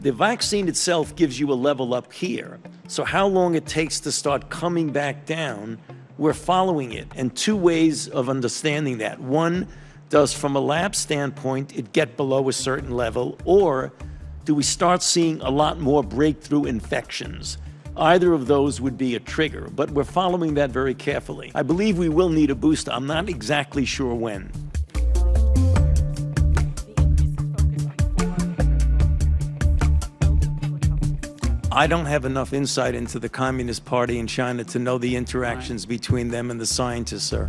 The vaccine itself gives you a level up here. So, how long it takes to start coming back down, we're following it. And two ways of understanding that. One, does from a lab standpoint it get below a certain level, or do we start seeing a lot more breakthrough infections? Either of those would be a trigger, but we're following that very carefully. I believe we will need a booster. I'm not exactly sure when. I don't have enough insight into the Communist Party in China to know the interactions between them and the scientists, sir.